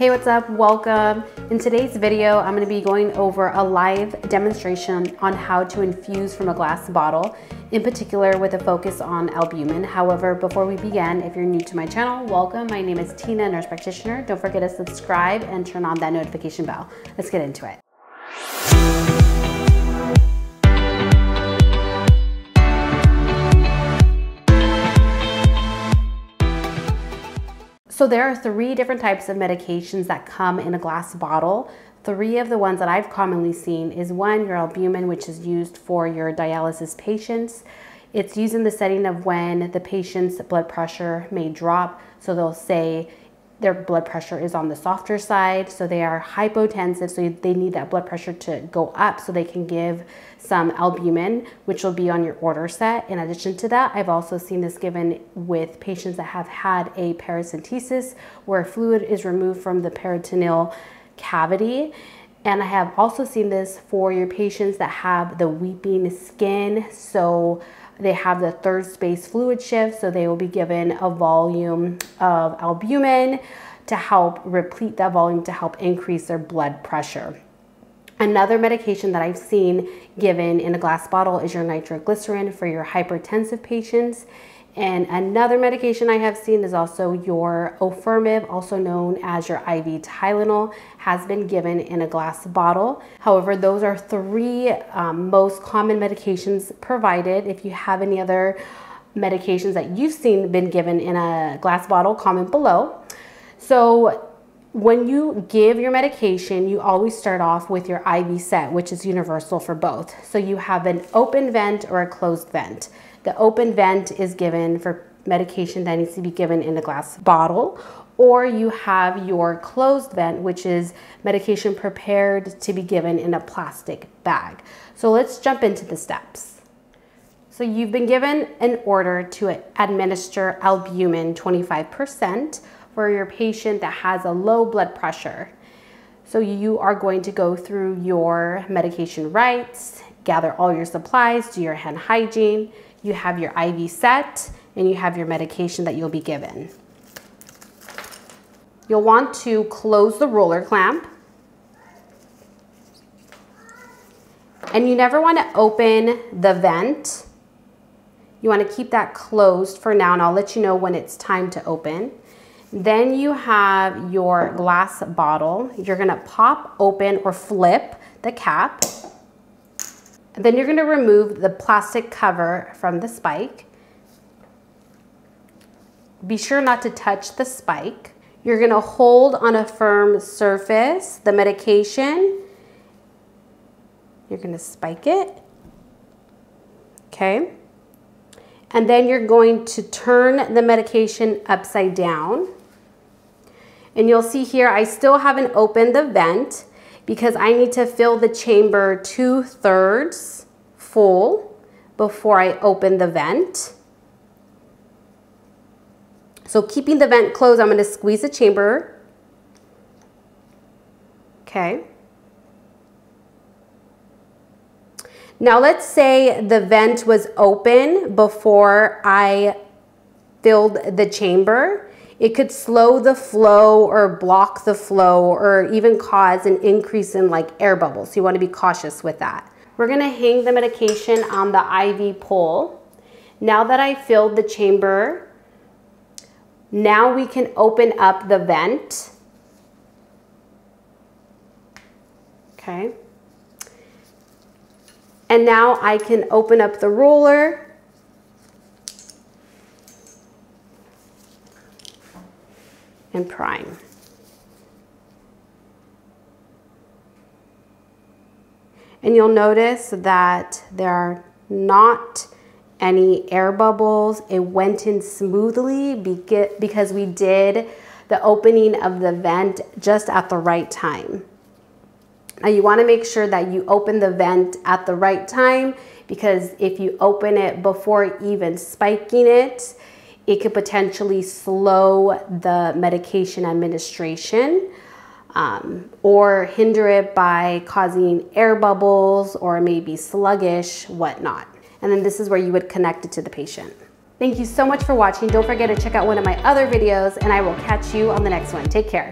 Hey, what's up? Welcome. In today's video, I'm gonna be going over a live demonstration on how to infuse from a glass bottle, in particular with a focus on albumin. However, before we begin, if you're new to my channel, welcome. My name is Tina, nurse practitioner. Don't forget to subscribe and turn on that notification bell. Let's get into it. So there are three different types of medications that come in a glass bottle. Three of the ones that I've commonly seen is one, your albumin, which is used for your dialysis patients. It's used in the setting of when the patient's blood pressure may drop. So they'll say their blood pressure is on the softer side, so they are hypotensive, so they need that blood pressure to go up so they can give some albumin, which will be on your order set. In addition to that, I've also seen this given with patients that have had a paracentesis, where fluid is removed from the peritoneal cavity. And I have also seen this for your patients that have the weeping skin. So they have the third space fluid shift, so they will be given a volume of albumin to help replete that volume to help increase their blood pressure. Another medication that I've seen given in a glass bottle is your nitroglycerin for your hypertensive patients. And another medication I have seen is also your Ofirmev, also known as your IV Tylenol, has been given in a glass bottle. However, those are three um, most common medications provided. If you have any other medications that you've seen been given in a glass bottle, comment below. So when you give your medication, you always start off with your IV set, which is universal for both. So you have an open vent or a closed vent. The open vent is given for medication that needs to be given in a glass bottle, or you have your closed vent, which is medication prepared to be given in a plastic bag. So let's jump into the steps. So you've been given an order to administer albumin 25% for your patient that has a low blood pressure. So you are going to go through your medication rights, gather all your supplies, do your hand hygiene, you have your IV set, and you have your medication that you'll be given. You'll want to close the roller clamp. And you never want to open the vent. You want to keep that closed for now, and I'll let you know when it's time to open. Then you have your glass bottle. You're going to pop open or flip the cap. Then you're gonna remove the plastic cover from the spike. Be sure not to touch the spike. You're gonna hold on a firm surface the medication. You're gonna spike it, okay? And then you're going to turn the medication upside down. And you'll see here, I still haven't opened the vent because I need to fill the chamber two thirds full before I open the vent. So keeping the vent closed, I'm gonna squeeze the chamber. Okay. Now let's say the vent was open before I filled the chamber. It could slow the flow or block the flow or even cause an increase in like air bubbles. So you wanna be cautious with that. We're gonna hang the medication on the IV pole. Now that I filled the chamber, now we can open up the vent. Okay. And now I can open up the roller and prime. And you'll notice that there are not any air bubbles. It went in smoothly because we did the opening of the vent just at the right time. Now you wanna make sure that you open the vent at the right time because if you open it before even spiking it, it could potentially slow the medication administration um, or hinder it by causing air bubbles or maybe sluggish, whatnot. And then this is where you would connect it to the patient. Thank you so much for watching. Don't forget to check out one of my other videos and I will catch you on the next one. Take care.